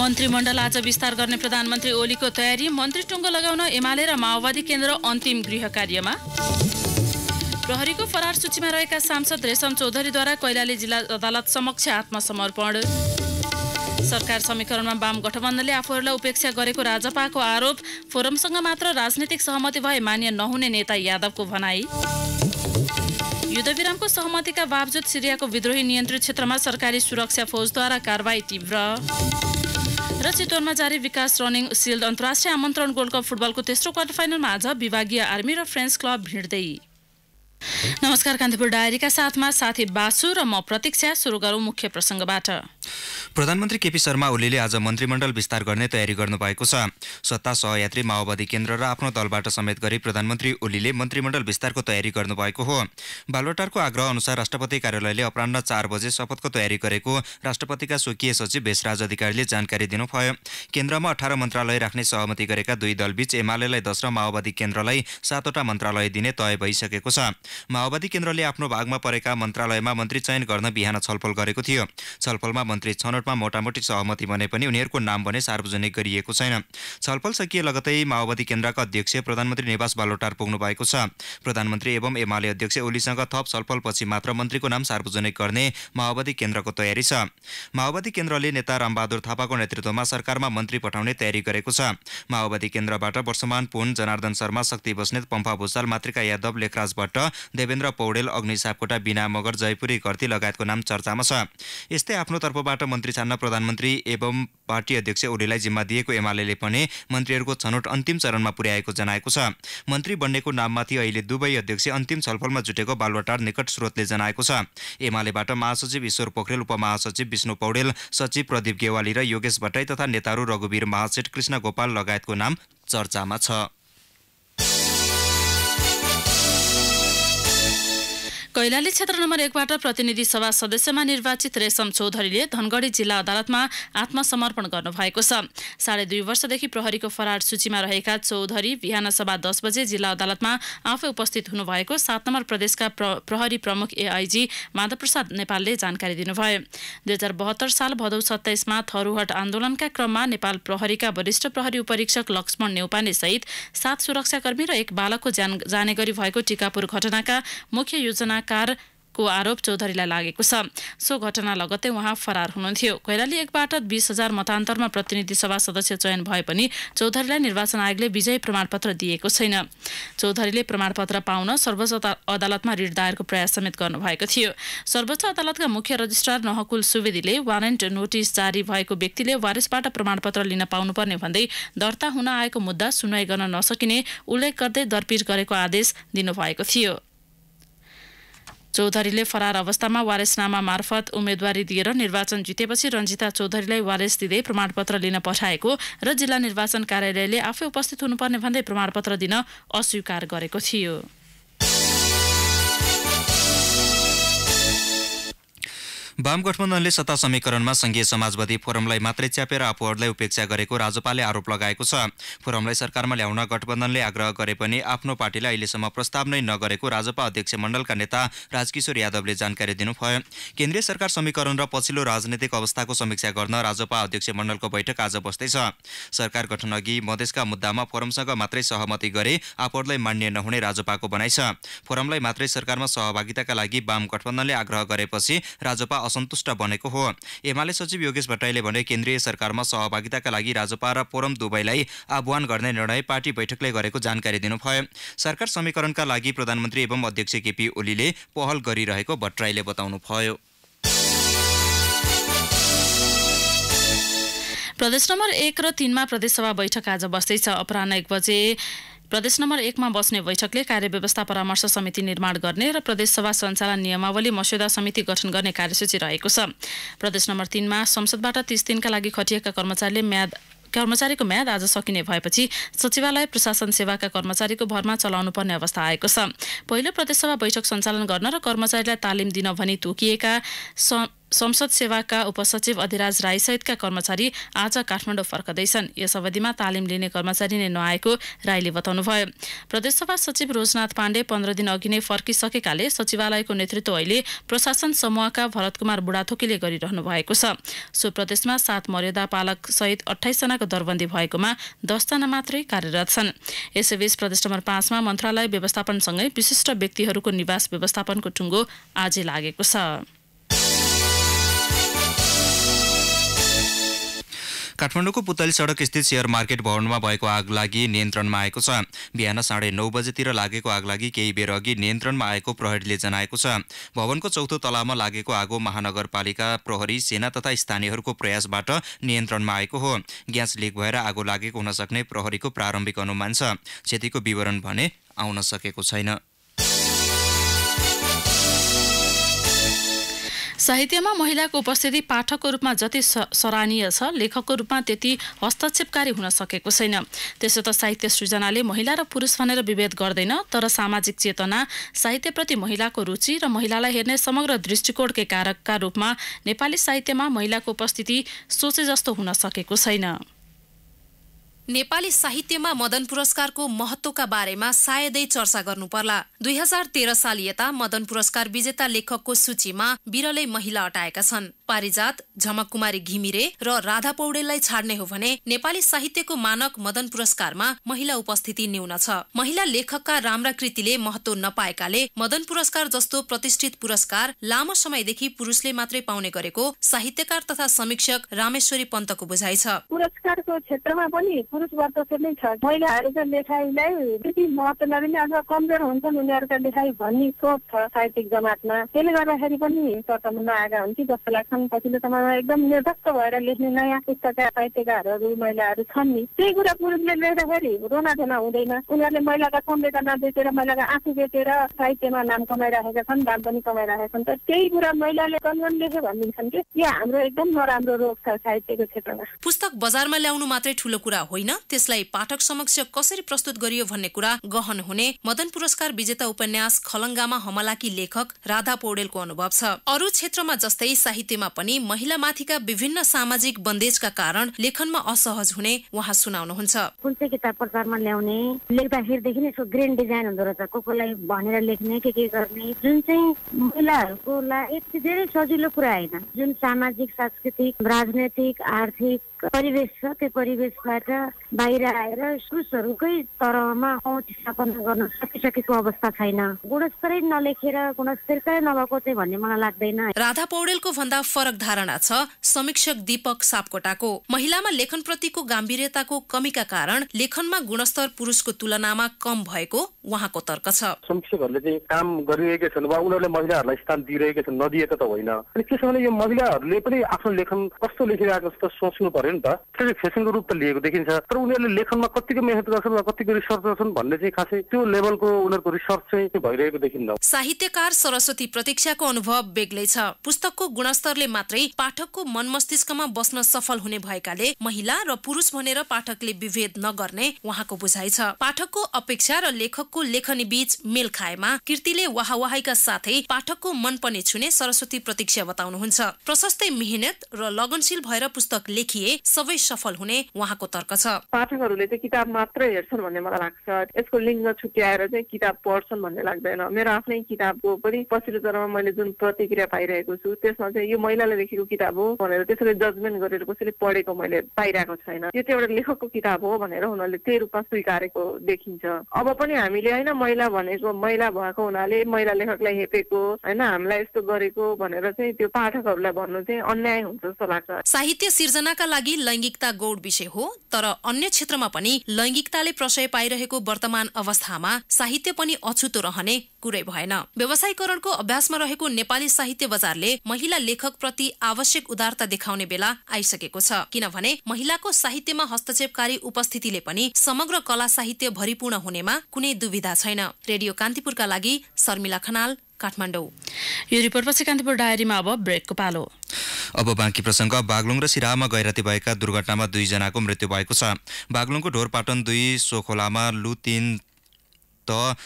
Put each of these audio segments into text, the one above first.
मन्त्रीमण्डल आज विस्तार गर्ने प्रधानमन्त्री ओलीको तयारी। मन्त्री टुङ्गो लगाउन एमाले र माओवादी केन्द्र अन्तिम गृह कार्यमा। प्रहरीको फरार सूचीमा रहेका सांसद रेशम चौधरीद्वारा कैलाली जिल्ला अदालत समक्ष आत्मसमर्पण। सरकार समीकरणमा वाम गठबन्धनले आफूहरूलाई उपेक्षा गरेको राजपाको आरोप। फोरमसँग मात्र राजनीतिक सहमति भए मान्य नहुने नेता यादवको भनाई। युद्धविरामको सहमतिका बावजुद सिरियाको विद्रोही नियन्त्रित क्षेत्रमा सरकारी सुरक्षा फौजद्वारा कारवाही तीव्र। र चितवनमा जारी विकास रनिङ सिल्ड अन्तर्राष्ट्रिय आमन्त्रण गोल्ड कप फुटबलको तेस्रो क्वार्टर फाइनलमा आज विभागीय आर्मी र फ्रेन्च क्लब भिड्दै। नमस्कार कान्तिपुर डायरीका साथमा साथी बासु र म प्रतीक्षा सुरु गरौँ मुख्य प्रसङ्गबाट। प्रधानमन्त्री केपी शर्मा ओलीले आज मन्त्रीमण्डल विस्तार गर्ने तयारी गर्नुभएको छ। सत्ता सहयात्री माओवादी केन्द्र र आफ्नो दलबाट समेत गरी प्रधानमन्त्री ओलीले मन्त्रीमण्डल विस्तारको तयारी गर्नुभएको हो। बालोटारको आग्रह अनुसार राष्ट्रपति कार्यालयले अपरान्न चार बजे शपथको तयारी गरेको राष्ट्रपतिका स्वकीय सचिव भेषराज अधिकारीले जानकारी दिनुभयो। केन्द्रमा अठार मन्त्रालय राख्ने सहमति गरेका दुई दलबीच एमालेलाई दस र माओवादी केन्द्रलाई सातवटा मन्त्रालय दिने तय भइसकेको छ। माओवादी केन्द्रले आफ्नो भागमा परेका मन्त्रालयमा मन्त्री चयन गर्न बिहान छलफल गरेको थियो। छलफलमा मन्त्री छनौटमा मोटामोटी सहमति भने पनि उनीहरूको नाम भने सार्वजनिक गरिएको छैन। छलफल सकिए लगतै माओवादी केन्द्रका अध्यक्ष प्रधानमन्त्री निवास बालोटार पुग्नु भएको छ। प्रधानमन्त्री एवं एमाले अध्यक्ष ओलीसँग थप छलफलपछि मात्र मन्त्रीको नाम सार्वजनिक गर्ने माओवादी केन्द्रको तयारी छ। माओवादी केन्द्रले नेता रामबहादुर थापाको नेतृत्वमा सरकारमा मन्त्री पठाउने तयारी गरेको छ। माओवादी केन्द्रबाट वर्षमान पुन जनार्दन शर्मा शक्ति बस्नेत पम्फा भूषाल मातृका यादव लेखराज भट्ट देवेन्द्र पौडेल अग्नि सापकोटा बिना मगर जयपुरी कर्ती लगायतको नाम चर्चामा छ। यस्तै आफ्नो तर्फबाट मन्त्री छान्न प्रधानमन्त्री एवं पार्टी अध्यक्ष ओलीलाई जिम्मा दिएको एमाले पनि मन्त्रीहरूको छनौट अन्तिम चरणमा पुर्याएको जनाएको छ। मन्त्री बन्नेको नाममाथि अहिले दुवै अध्यक्ष अन्तिम छलफलमा जुटेको बालुवाटार निकट स्रोतले जनाएको छ। एमालेबाट महासचिव ईश्वर पोखरेल उपमहासचिव विष्णु पौडेल सचिव प्रदीप गेवाली र योगेश भट्टाई तथा नेताहरू रघुवीर महासेठ कृष्ण गोपाल लगायतको नाम चर्चामा छ। कैलाली क्षेत्र नम्बर एकबाट प्रतिनिधि सभा सदस्यमा निर्वाचित रेशम चौधरीले धनगढी जिल्ला अदालतमा आत्मसमर्पण गर्नुभएको छ। साढे दुई वर्षदेखि प्रहरीको फरार सूचीमा रहेका चौधरी बिहान सभा दस बजे जिल्ला अदालतमा आफै उपस्थित हुनुभएको सात नम्बर प्रदेशका प्र, प्रहरी प्रमुख एआइजी माधव प्रसाद नेपालले जानकारी दिनुभयो। दुई हजार बहत्तर साल भदौ सत्ताइसमा थरुहट आन्दोलनका क्रममा नेपाल प्रहरीका वरिष्ठ प्रहरी उपरीक्षक लक्ष्मण नेउपाने सहित सात सुरक्षाकर्मी र एक बालकको जान जाने गरी भएको टिकापुर घटनाका मुख्य योजना को आरोप चौधरीलाई लागेको छ। सो घटना लगत्तै उहाँ फरार हुनुहुन्थ्यो। कैलाली एकबाट बिस हजार मतान्तरमा प्रतिनिधि सभा सदस्य चयन भए पनि चौधरीलाई निर्वाचन आयोगले विजय प्रमाणपत्र दिएको छैन। चौधरीले प्रमाणपत्र पाउन सर्वोच्च अदालतमा रिट दायरको प्रयास समेत गर्नुभएको थियो। सर्वोच्च अदालतका मुख्य रजिस्ट्रार नहकुल सुवेदीले वारेन्ट नोटिस जारी भएको व्यक्तिले वारिसबाट प्रमाणपत्र लिन पाउनुपर्ने भन्दै दर्ता हुन आएको मुद्दा सुनवाई गर्न नसकिने उल्लेख गर्दै दरपिर गरेको आदेश दिनुभएको थियो। चौधरीले फरार अवस्थामा वारेसनामा मार्फत उम्मेदवारी दिएर निर्वाचन जितेपछि रञ्जिता चौधरीलाई वारेस दिँदै प्रमाणपत्र लिन पठाएको र जिल्ला निर्वाचन कार्यालयले आफै उपस्थित हुनुपर्ने भन्दै प्रमाणपत्र दिन अस्वीकार गरेको थियो। वाम गठबन्धनले सत्ता समीकरणमा संघीय समाजवादी फोरमलाई मात्रै च्यापेर आफूहरूलाई उपेक्षा गरेको राजपाले आरोप लगाएको छ। फोरमलाई सरकारमा ल्याउन गठबन्धनले आग्रह गरे पनि आफ्नो पार्टीलाई अहिलेसम्म प्रस्ताव नै नगरेको राजपा अध्यक्ष मण्डलका नेता राजकिशोर यादवले जानकारी दिनुभयो। केन्द्रीय सरकार समीकरण र पछिल्लो राजनैतिक अवस्थाको समीक्षा गर्न राजपा अध्यक्ष मण्डलको बैठक आज बस्दैछ। सरकार गठन अघि मधेसका मुद्दामा फोरमसँग मात्रै सहमति गरे आफूहरूलाई मान्य नहुने राजपाको भनाइ छ। फोरमलाई मात्रै सरकारमा सहभागिताका लागि वाम गठबन्धनले आग्रह गरेपछि राजपा असन्तुष्ट बनेको हो। एमाले सचिव योगेश भट्टराईले भने केन्द्रीय सरकारमा सहभागिताका लागि राजपा र फोरम दुवैलाई आह्वान गर्ने निर्णय पार्टी बैठकले गरेको जानकारी दिनुभयो। सरकार समीकरणका लागि प्रधानमन्त्री एवं अध्यक्ष केपी ओलीले पहल गरिरहेको भट्टराईले बताउनुभयो। प्रदेश नम्बर एक र तीनमा प्रदेशसभा बैठक आज बस्दैछ। अपराह एक बजे प्रदेश नम्बर एकमा बस्ने बैठकले कार्यव्यवस्था परामर्श समिति निर्माण गर्ने र प्रदेशसभा सञ्चालन नियमावली मस्यौदा समिति गठन गर्ने कार्यसूची रहेको छ। प्रदेश नम्बर तीनमा संसदबाट तीस दिनका लागि खटिएका कर्मचारीले म्याद कर्मचारीको म्याद आज सकिने भएपछि सचिवालय प्रशासन सेवाका कर्मचारीको भरमा चलाउनु पर्ने अवस्था आएको छ। पहिलो प्रदेशसभा बैठक सञ्चालन गर्न र कर्मचारीलाई तालिम दिन भनी तोकिएका संसद सेवाका उपसचिव अधिराज राई सहितका कर्मचारी आज काठमाडौँ फर्कदैछन्। यस अवधिमा तालिम लिने कर्मचारी नै नआएको राईले बताउनुभयो। प्रदेशसभा सचिव रोजनाथ पाण्डे पन्ध्र दिन अघि नै फर्किसकेकाले सचिवालयको नेतृत्व अहिले प्रशासन समूहका भरत कुमार बुढाथोकीले गरिरहनु भएको छ। सो प्रदेशमा सात मर्यादा पालक सहित अठाइसजनाको दरबन्दी भएकोमा दसजना मात्रै कार्यरत छन्। यसैबीच प्रदेश नम्बर पाँचमा मन्त्रालय व्यवस्थापनसँगै विशिष्ट व्यक्तिहरूको निवास व्यवस्थापनको टुङ्गो आजै लागेको छ। काठमाडौँको पुतली सडक स्थित सेयर मार्केट भवनमा भएको आग लागि नियन्त्रणमा आएको छ। बिहान साढे नौ बजेतिर लागेको आग लागि केही बेर अघि नियन्त्रणमा आएको प्रहरीले जनाएको छ। भवनको चौथो तलामा लागेको आगो महानगरपालिका प्रहरी सेना तथा स्थानीयहरूको प्रयासबाट नियन्त्रणमा आएको हो। ग्यास लिक भएर आगो लागेको हुन सक्ने प्रहरीको प्रारम्भिक अनुमान छ। क्षतिको विवरण भने आउन सकेको छैन। साहित्यमा महिलाको उपस्थिति पाठकको रूपमा जति सराहनीय छ लेखकको रूपमा त्यति हस्तक्षेपकारी हुन सकेको छैन। त्यसो त साहित्य सृजनाले महिला र पुरुष भनेर विभेद गर्दैन तर सामाजिक चेतना साहित्यप्रति महिलाको रुचि र महिलालाई हेर्ने समग्र दृष्टिकोणकै कारकका रूपमा नेपाली साहित्यमा महिलाको उपस्थिति सोचे जस्तो हुन सकेको छैन। नेपाली साहित्यमा मदन पुरस्कारको महत्वका बारेमा सायदै चर्चा गर्नु पर्ला दुई हजार तेह्र साल यता मदन पुरस्कार विजेता लेखकको सूचीमा बिरलै महिला अटाएका छन्। पारिजात झमक कुमारी घिमिरे र राधा पौडेललाई छाड्ने हो भने नेपाली साहित्यको मानक मदन पुरस्कारमा महिला उपस्थिति न्यून छ। महिला लेखकका राम्रा कृतिले महत्व नपाएकाले मदन पुरस्कार जस्तो प्रतिष्ठित पुरस्कार लामो समयदेखि पुरुषले मात्रै पाउने गरेको साहित्यकार तथा समीक्षक रामेश्वरी पन्तको बुझाइ छ। पुरस्कारको क्षेत्रमा पनि पुरुष नै छ। महिलाहरूको लेखाइलाई त्यति महत्व नदिने अथवा कमजोर हुन्छन् उनीहरूका लेखाइ भन्ने सोच छ साहित्यिक जमातमा। त्यसले गर्दाखेरि पनि चर्चामा नआएका हुन् कि जस्तो लाग्छन् पछिल्लो समयमा एकदम निर्धक्क भएर लेख्ने नयाँ पुस्तकका साहित्यकारहरू महिलाहरू छन् नि। त्यही कुरा पुरुषले लेख्दाखेरि रोना धोना हुँदैन। उनीहरूले महिलाका संवेदना बेचेर महिलाका आँसु बेचेर साहित्यमा नाम कमाइराखेका छन् दाम पनि कमाइराखेका छन्। तर त्यही कुरा महिलाले कन्वन लेख्यो भनिदिन्छन् कि? यो हाम्रो एकदम नराम्रो रोग छ साहित्यको क्षेत्रमा। पुस्तक बजारमा ल्याउनु मात्रै ठुलो कुरा होइन। होइन? त्यसलाई पाठक समक्ष कसरी प्रस्तुत गरियो भन्ने कुरा गहन हुने मदन पुरस्कार विजेता उपन्यास खलङ्गामा हमलाकी लेखक राधा पौडेलको अनुभव छ। अरू क्षेत्रमा जस्तै साहित्यमा पनि महिलामाथिका विभिन्न सामाजिक बन्देजका कारण लेखनमा असहज हुने उहाँ सुनाउनुहुन्छ। कुन चाहिँ किताब प्रचारमा ल्याउने? लेख्दाखेरिदेखि नै ग्रेन डिजाइन हुँदो रहेछ। को कोलाई भनेर लेख्ने के के गर्ने? जुन चाहिँ महिलाहरूको लागि धेरै सजिलो कुरा होइन। जुन सामाजिक सांस्कृतिक राजनैतिक आर्थिक परिवेश छ त्यो परिवेशबाट बाहिर आएर तरमा पहुँच स्थापना गर्न सकिसकेको अवस्था छैन। गुणस्तरै नलेखेर गुणस्तरकै नभएको चाहिँ भन्ने मलाई लाग्दैन। राधा पौडेलको भन्दा फरक धारणा छ समीक्षक दीपक सापकोटाको। महिलामा लेखन प्रतिको गाम्भीर्यताको कमीका कारण लेखनमा गुणस्तर पुरुषको तुलनामा कम भएको उहाँको तर्क छ। समीक्षकहरूले चाहिँ काम गरिरहेका छन् वा उनीहरूले महिलाहरूलाई स्थान दिइरहेका छन् नदिएको त होइन। अनि त्यसो भने यो महिलाहरूले पनि आफ्नो लेखन कस्तो लेखिरहेको जस्तो सोच्नु पर्यो। नि त। त्यसले फेसनको रूप त लिएको देखिन्छ। तर उनीहरूले लेखनमा कतिको मेहनत गर्छन् वा कतिको रिसर्च गर्छन् भन्ने चाहिँ खासै त्यो लेभलको उनीहरूको रिसर्च चाहिँ भइरहेको देखिन्छ। साहित्यकार सरस्वती प्रतीक्षाको अनुभव बेग्लै छ। पुस्तकको गुणस्तरले मात्रै पाठकको मन मस्तिष्कमा बस्न सफल हुने भएकाले महिला र पुरुष भनेर पाठकले विभेद नगर्ने उहाँको बुझाइ छ। पाठकको अपेक्षा र लेखकको लेखनी बीच मेल खाएमा कृतिले वाहावाहीका साथै पाठकको मन पनि छुने सरस्वती प्रतीक्षा बताउनुहुन्छ। प्रशस्तै मेहनत र लगनशील भएर पुस्तक लेखिए सबै सफल हुने उहाँको तर्क छ। पाठकहरूले चाहिँ किताब मात्रै हेर्छन् भन्ने मलाई लाग्छ। यसको लिङ्ग छुट्याएर चाहिँ किताब पढ्छन् भन्ने लाग्दैन। मेरो आफ्नै किताबको पनि पछिल्लो चरणमा मैले जुन प्रतिक्रिया पाइरहेको छु त्यसमा चाहिँ यो महिलाले लेखेको किताब हो भनेर त्यसरी जजमेन्ट गरेर कसैले पढेको मैले पाइरहेको छैन। यो चाहिँ एउटा लेखकको किताब हो भनेर उनीहरूले त्यही रूपमा स्वीकारेको देखिन्छ। अब पनि हामीले होइन महिला भनेको महिला भएको हुनाले महिला लेखकलाई हेपेको होइन हामीलाई यस्तो गरेको भनेर चाहिँ त्यो पाठकहरूलाई भन्नु चाहिँ अन्याय हुन्छ जस्तो लाग्छ। साहित्य सिर्जनाका लागि लैङ्गिकता गौड विषय हो तर अन्य क्षेत्रमा पनि लैङ्गिकताले प्रशय पाइरहेको वर्तमान अवस्थामा साहित्य पनि अछुतो रहने कुरै भएन। व्यवसायीकरणको अभ्यासमा रहेको नेपाली साहित्य बजारले महिला लेखक प्रति आवश्यक उदारता देखाउने बेला आइसकेको छ किनभने महिलाको साहित्यमा हस्तक्षेपकारी उपस्थितिले पनि समग्र कला साहित्य भरिपूर्ण हुनेमा कुनै दुविधा छैन। रेडियो कान्तिपुरका लागि शर्मिला खनाल काठमाडौँ। यो रिपोर्टपछि कान्तिपुर डायरीमा अब ब्रेकको पालो। अब बाँकी प्रसङ्ग बागलुङ र सिराहामा गैराती भएका दुर्घटनामा दुईजनाको मृत्यु भएको छ। बागलुङको ढोरपाटन दुई सोखोलामा लु तिन त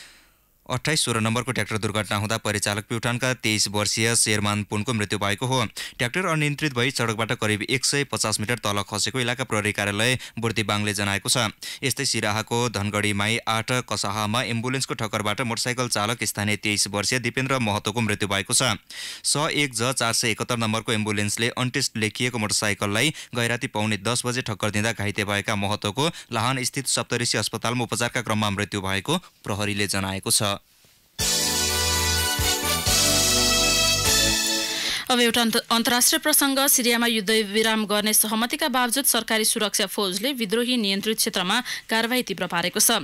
अठाइस सोह्र नम्बरको ट्र्याक्टर दुर्घटना हुँदा परिचालक प्युठानका तेइस वर्षीय शेरमान पुनको मृत्यु भएको हो। ट्र्याक्टर अनियन्त्रित भई सडकबाट करिब एक सय पचास मिटर तल खसेको इलाका प्रहरी कार्यालय बुर्तिबाङले जनाएको छ। यस्तै सिराहाको धनगढीमाई आठ कसाहामा एम्बुलेन्सको ठक्करबाट मोटरसाइकल चालक स्थानीय तेइस वर्षीय दिपेन्द्र महतोको मृत्यु भएको छ। स एक ज चार सय एकहत्तर नम्बरको एम्बुलेन्सले अन्टेस्ट लेखिएको मोटरसाइकललाई गैराती पाउने दस बजे ठक्कर दिँदा घाइते भएका महतोको लाहान स्थित सप्तऋषि अस्पतालमा उपचारका क्रममा मृत्यु भएको प्रहरीले जनाएको छ। अब एउटा अन्तर्राष्ट्रिय प्रसङ्ग सिरियामा युद्ध विराम गर्ने सहमतिका बावजुद सरकारी सुरक्षा फौजले विद्रोही नियन्त्रित क्षेत्रमा कारवाही तीव्र पारेको छ।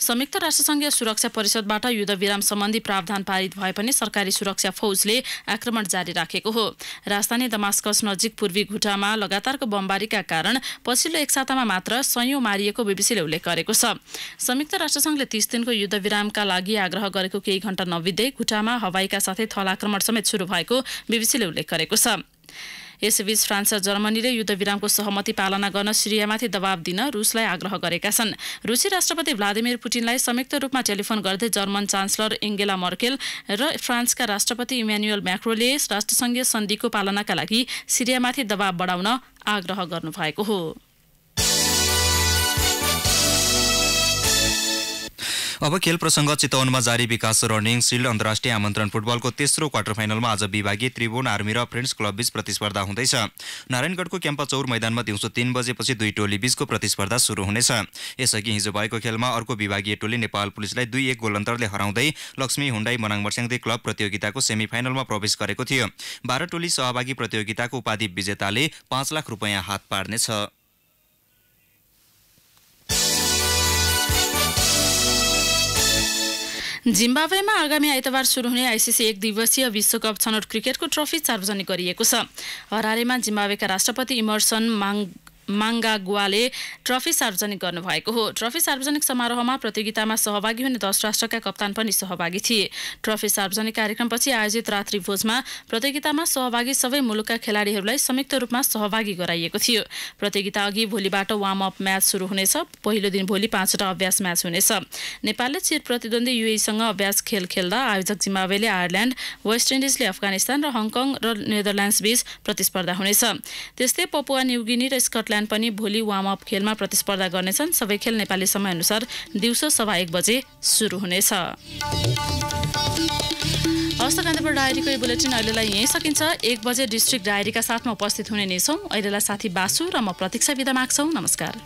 संयुक्त राष्ट्रसङ्घीय सुरक्षा परिषदबाट युद्ध विराम सम्बन्धी प्रावधान पारित भए पनि सरकारी सुरक्षा फौजले आक्रमण जारी राखेको हो। राजधानी दमास्कस नजिक पूर्वी घुटामा लगातारको बमबारीका कारण पछिल्लो एक सातामा मात्र सयौं मारिएको बीबीसीले उल्लेख गरेको छ। संयुक्त राष्ट्रसङ्घले तीस दिनको युद्ध विरामका लागि आग्रह गरेको केही घण्टा नबित्दै घुटामा हवाईका साथै थल आक्रमण समेत शुरू भएको बीबीसीले उल्लेख गरेको छ। यसैबीच फ्रान्स र जर्मनीले युद्धविरामको सहमति पालना गर्न सिरियामाथि दबाव दिन रुसलाई आग्रह गरेका छन्। रुसी राष्ट्रपति भ्लादिमिर पुटिनलाई संयुक्त रूपमा टेलिफोन गर्दै जर्मन चान्सलर एङ्गेला मर्केल र फ्रान्सका राष्ट्रपति इमानुएल म्याक्रोले राष्ट्रसङ्घीय सन्धिको पालनाका लागि सिरियामाथि दबाव बढाउन आग्रह गर्नुभएको हो। अब खेल प्रसङ्ग चितवनमा जारी विकास रनिङ सिल्ड अन्तर्राष्ट्रिय आमन्त्रण फुटबलको तेस्रो क्वार्टर फाइनलमा आज विभागीय त्रिभुवन आर्मी र फ्रेन्ड्स क्लबबीच प्रतिस्पर्धा हुँदैछ। नारायणगढको क्याम्पा चौर मैदानमा दिउँसो तीन बजेपछि दुई टोली बीचको प्रतिस्पर्धा सुरु हुनेछ। यसअघि हिजो भएको खेलमा अर्को विभागीय टोली नेपाल पुलिसलाई दुई एक गोल अन्तरले हराउँदै लक्ष्मी हुण्डाई मनाङ मर्स्याङदी क्लब प्रतियोगिताको सेमी फाइनलमा प्रवेश गरेको थियो। बाह्र टोली सहभागी प्रतियोगिताको उपाधि विजेताले पाँच लाख रुपियाँ हात पार्नेछ। जिम्बावेमा आगामी आइतबार सुरु हुने आइसिसी एक दिवसीय विश्वकप छनौट क्रिकेटको ट्रफी सार्वजनिक गरिएको छ। हरारेमा जिम्बावेका राष्ट्रपति इमर्सन माङ माङ्गागुवाले ट्रफी सार्वजनिक गर्नुभएको हो। ट्रफी सार्वजनिक समारोहमा प्रतियोगितामा सहभागी हुने दस राष्ट्रका कप्तान पनि सहभागी थिए। ट्रफी सार्वजनिक कार्यक्रमपछि आयोजित रात्रि भोजमा प्रतियोगितामा सहभागी सबै मुलुकका खेलाडीहरूलाई संयुक्त रूपमा सहभागी गराइएको थियो। प्रतियोगिता अघि भोलिबाट वार्म अप म्याच सुरु हुनेछ। पहिलो दिन भोलि पाँचवटा अभ्यास म्याच हुनेछ। नेपालले चिर प्रतिद्वन्दी युएसँग अभ्यास खेल खेल्दा आयोजक जिम्बावेले आयरल्यान्ड वेस्ट इन्डिजले अफगानिस्तान र हङकङ र नेदरल्यान्ड्स बीच प्रतिस्पर्धा हुनेछ। त्यस्तै पपुवा न्युगिनी र स्कटल्यान्ड पनि भोलि वार्म अप खेलमा प्रतिस्पर्धा गर्नेछन्। सबै खेल नेपाली समयअनुसार दिउँसो सभा एक बजे सुरु हुनेछ। हवस् कान्तिपुर डायरीको यो बुलेटिन अहिलेलाई यहीँ सकिन्छ। एक बजे डिस्ट्रिक्ट डायरीका साथमा उपस्थित हुने नै छौँ। अहिलेलाई साथी बासु र म प्रतीक्षा विदा माग्छौँ। नमस्कार।